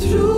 toujours.